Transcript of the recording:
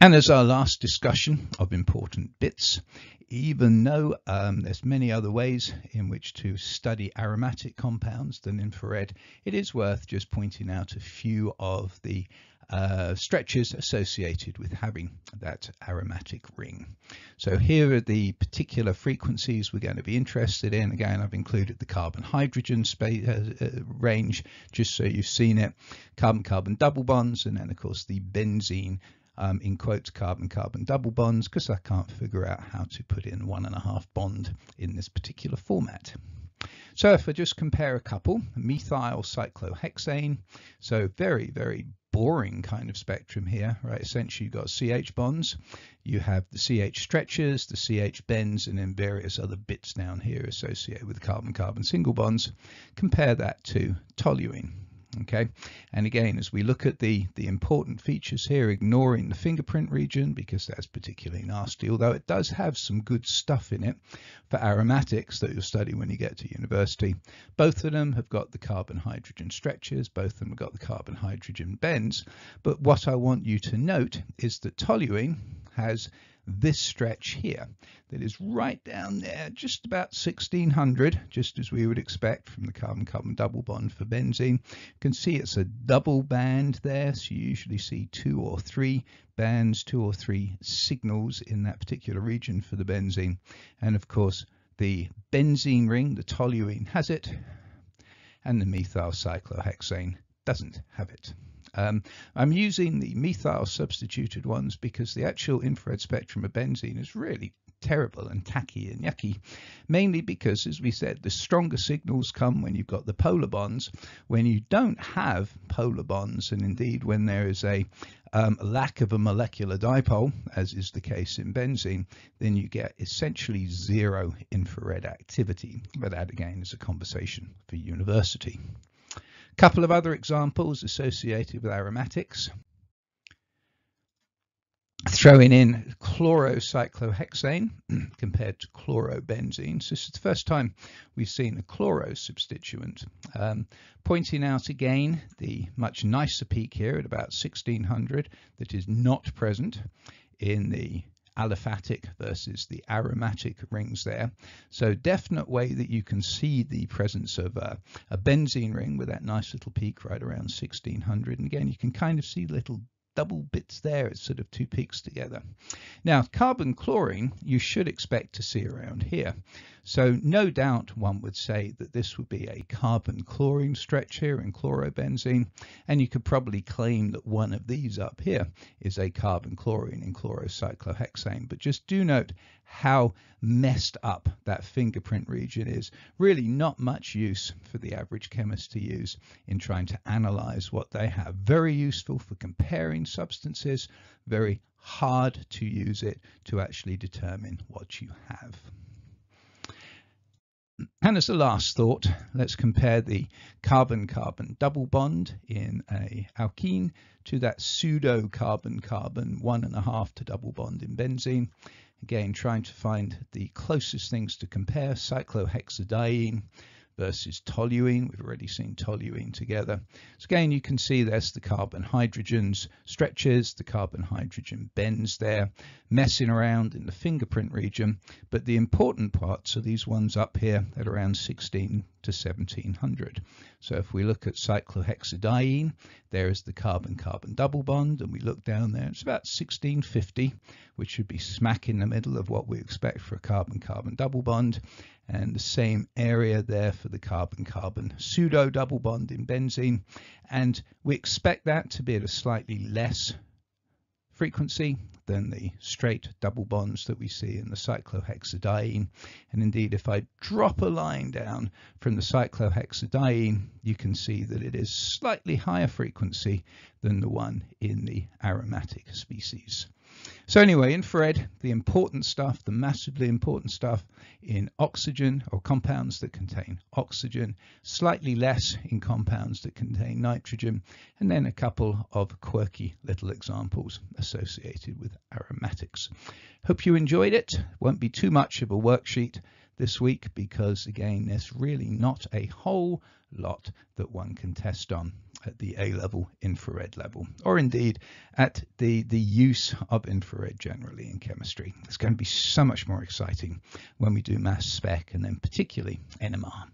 And as our last discussion of important bits, even though um, there's many other ways in which to study aromatic compounds than infrared, it is worth just pointing out a few of the uh, stretches associated with having that aromatic ring. So here are the particular frequencies we're going to be interested in. Again, I've included the carbon-hydrogen uh, uh, range just so you've seen it. Carbon-carbon double bonds and then of course the benzene um, in quotes carbon-carbon double bonds because I can't figure out how to put in one and a half bond in this particular format. So if I just compare a couple, methyl cyclohexane, so very, very boring kind of spectrum here, right? Essentially, you've got CH bonds, you have the CH stretches, the CH bends, and then various other bits down here associated with carbon-carbon single bonds. Compare that to toluene okay? And again as we look at the the important features here ignoring the fingerprint region because that's particularly nasty although it does have some good stuff in it for aromatics that you'll study when you get to university. Both of them have got the carbon hydrogen stretches both of them have got the carbon hydrogen bends. But what I want you to note is that toluene has this stretch here that is right down there, just about 1600, just as we would expect from the carbon-carbon double bond for benzene. You can see it's a double band there, so you usually see two or three bands, two or three signals in that particular region for the benzene. And of course, the benzene ring, the toluene, has it, and the methyl cyclohexane doesn't have it. Um, I'm using the methyl substituted ones because the actual infrared spectrum of benzene is really terrible and tacky and yucky, mainly because, as we said, the stronger signals come when you've got the polar bonds. When you don't have polar bonds, and indeed when there is a um, lack of a molecular dipole, as is the case in benzene, then you get essentially zero infrared activity. But that again is a conversation for university couple of other examples associated with aromatics. Throwing in chlorocyclohexane compared to chlorobenzene. So this is the first time we've seen a chloro substituent. Um, pointing out again the much nicer peak here at about 1600 that is not present in the aliphatic versus the aromatic rings there. So definite way that you can see the presence of a, a benzene ring with that nice little peak right around 1600. And again, you can kind of see little double bits there. It's sort of two peaks together. Now, carbon chlorine, you should expect to see around here. So no doubt one would say that this would be a carbon chlorine stretch here in chlorobenzene. And you could probably claim that one of these up here is a carbon chlorine in chlorocyclohexane. But just do note how messed up that fingerprint region is. Really not much use for the average chemist to use in trying to analyze what they have. Very useful for comparing substances, very hard to use it to actually determine what you have. And as a last thought, let's compare the carbon-carbon double bond in a alkene to that pseudo carbon-carbon one and a half to double bond in benzene. Again, trying to find the closest things to compare, cyclohexadiene versus toluene. We've already seen toluene together. So again, you can see there's the carbon hydrogens stretches, the carbon hydrogen bends there, messing around in the fingerprint region. But the important parts are these ones up here at around 16 to 1700. So if we look at cyclohexadiene, there is the carbon-carbon double bond, and we look down there, it's about 1650, which should be smack in the middle of what we expect for a carbon-carbon double bond and the same area there for the carbon-carbon pseudo double bond in benzene. And we expect that to be at a slightly less frequency than the straight double bonds that we see in the cyclohexadiene. And indeed, if I drop a line down from the cyclohexadiene, you can see that it is slightly higher frequency than the one in the aromatic species. So anyway, infrared, the important stuff, the massively important stuff in oxygen or compounds that contain oxygen, slightly less in compounds that contain nitrogen, and then a couple of quirky little examples associated with aromatics. Hope you enjoyed it. Won't be too much of a worksheet. This week because, again, there's really not a whole lot that one can test on at the A level infrared level, or indeed at the, the use of infrared generally in chemistry. It's going to be so much more exciting when we do mass spec and then particularly NMR.